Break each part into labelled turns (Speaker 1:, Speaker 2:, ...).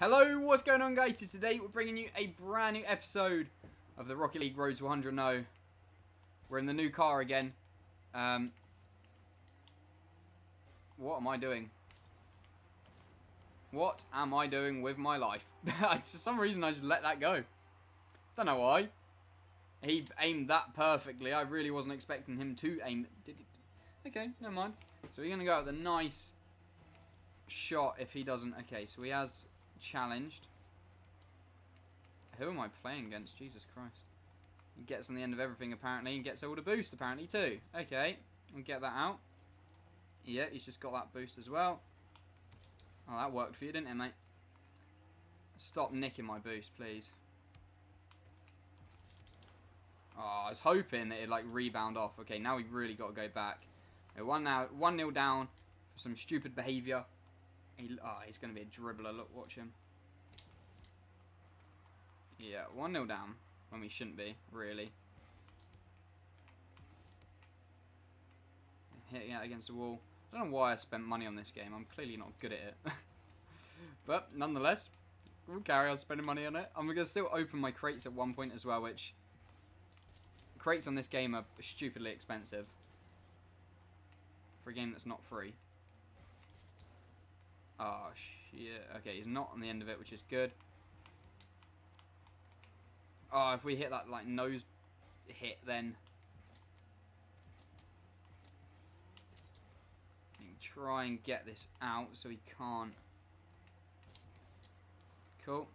Speaker 1: Hello, what's going on guys? Today we're bringing you a brand new episode of the Rocket League Road to 100 No. We're in the new car again. Um, what am I doing? What am I doing with my life? For some reason I just let that go. Don't know why. He aimed that perfectly. I really wasn't expecting him to aim. Did he? Okay, never mind. So we're going to go with a nice shot if he doesn't. Okay, so he has challenged. Who am I playing against? Jesus Christ. He gets on the end of everything apparently and gets all the boost apparently too. Okay, we'll get that out. Yeah, he's just got that boost as well. Oh, that worked for you, didn't it, mate? Stop nicking my boost, please. Oh, I was hoping that it'd like rebound off. Okay, now we've really got to go back. one now, one nil down for some stupid behaviour. He, oh, he's going to be a dribbler. Look, watch him. Yeah, 1-0 down when we shouldn't be, really. Hitting out against the wall. I don't know why I spent money on this game. I'm clearly not good at it. but, nonetheless, we'll carry on spending money on it. I'm going to still open my crates at one point as well, which... Crates on this game are stupidly expensive. For a game that's not free. Oh, shit. Okay, he's not on the end of it, which is good. Oh, if we hit that, like, nose hit, then... try and get this out so he can't. Cool.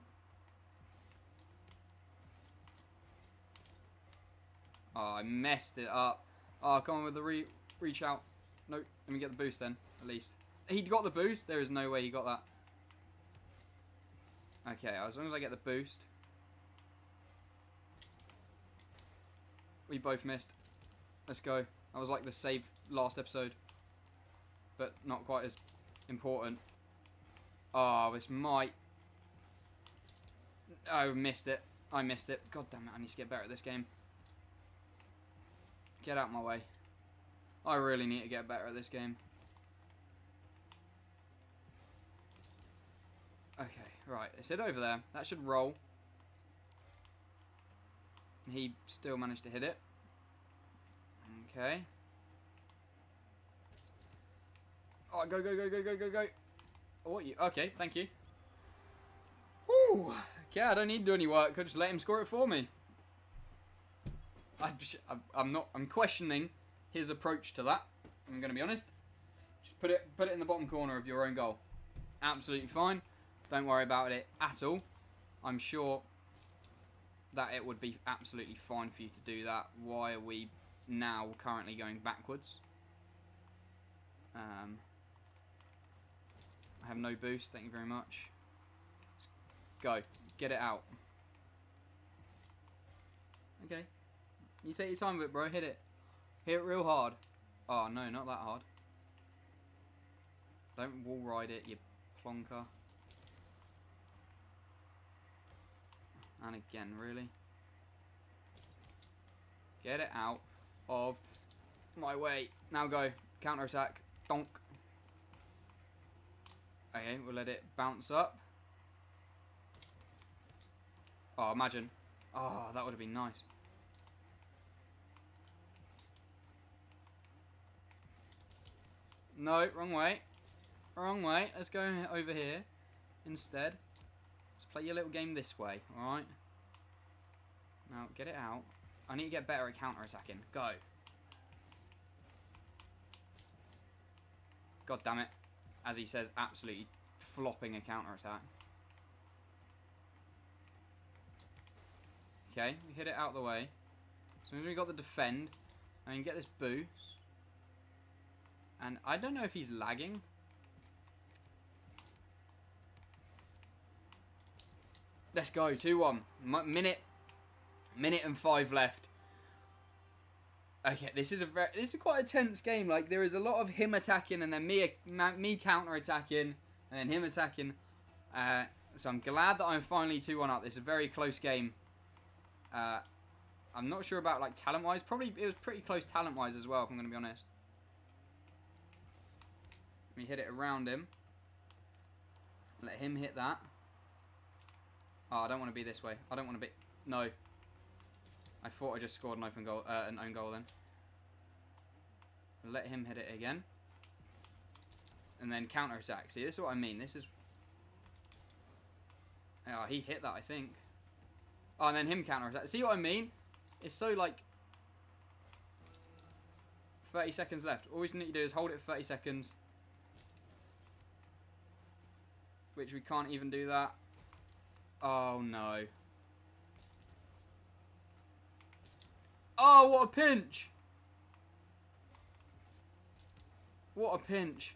Speaker 1: Oh, I messed it up. Oh, come on with the re reach out. No, let me get the boost then, at least. He got the boost? There is no way he got that. Okay, as long as I get the boost. We both missed. Let's go. That was like the save last episode. But not quite as important. Oh, this might... Oh, missed it. I missed it. God damn it, I need to get better at this game. Get out my way. I really need to get better at this game. Okay, right. Let's head over there. That should roll. He still managed to hit it. Okay. Oh, go, go, go, go, go, go, go. Oh, you? Okay, thank you. Whew. Okay, I don't need to do any work. I just let him score it for me. I'm, I'm not. I'm questioning his approach to that. I'm going to be honest. Just put it, put it in the bottom corner of your own goal. Absolutely fine. Don't worry about it at all. I'm sure that it would be absolutely fine for you to do that. Why are we now currently going backwards? Um, I have no boost, thank you very much. Let's go, get it out. Okay. You take your time with it, bro. Hit it. Hit it real hard. Oh, no, not that hard. Don't wall ride it, you plonker. And again, really? Get it out of my way. Now go. Counter attack. Donk. Okay, we'll let it bounce up. Oh, imagine. Oh, that would have been nice. No, wrong way. Wrong way. Let's go over here instead. Let's play your little game this way, alright? Now, get it out. I need to get better at counter-attacking. Go. God damn it. As he says, absolutely flopping a counter-attack. Okay, we hit it out the way. So as we got the defend. I can get this boost. And I don't know if he's lagging. Let's go, 2-1. Minute, minute and five left. Okay, this is a very, this is quite a tense game. Like there is a lot of him attacking and then me me counter attacking and then him attacking. Uh, so I'm glad that I'm finally 2-1 up. This is a very close game. Uh, I'm not sure about like talent wise. Probably it was pretty close talent wise as well. If I'm going to be honest. Let me hit it around him. Let him hit that. Oh, I don't want to be this way. I don't want to be... No. I thought I just scored an open goal, uh, an own goal then. Let him hit it again. And then counter attack. See, this is what I mean. This is... Oh, he hit that, I think. Oh, and then him counter attack. See what I mean? It's so like 30 seconds left. All we need to do is hold it for 30 seconds. Which we can't even do that. Oh no. Oh, what a pinch! What a pinch.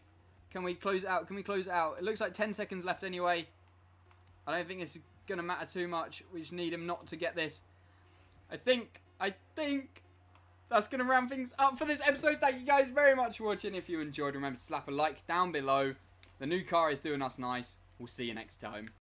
Speaker 1: Can we close out? Can we close out? It looks like 10 seconds left anyway. I don't think it's going to matter too much. We just need him not to get this. I think, I think that's going to round things up for this episode. Thank you guys very much for watching. If you enjoyed, remember to slap a like down below. The new car is doing us nice. We'll see you next time.